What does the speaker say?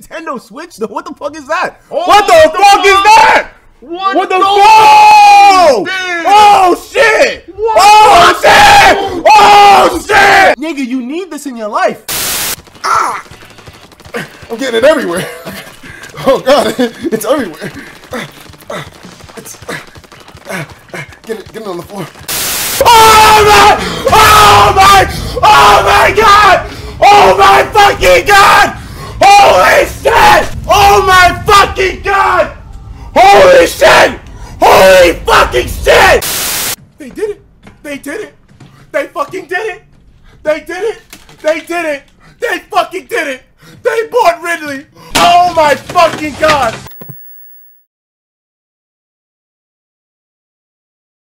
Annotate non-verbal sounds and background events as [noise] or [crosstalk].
Nintendo Switch? Though, what the fuck is that? Oh, what the, the fuck is that? What, What the the fuck? Oh shit! What Oh the shit! Oh shit! Nigga, you need this in your life. Ah! I'm getting it everywhere. [laughs] Oh god, [laughs] it's everywhere. It's uh, uh, uh, get it, get it on the floor. Oh my! Oh my! Oh my god! Oh my fucking god! Holy shit! Oh my fucking god! Holy shit! Holy fucking shit! They did it! They did it! They fucking did it! They did it! They did it! They fucking did it! They bought Ridley! Oh my fucking god!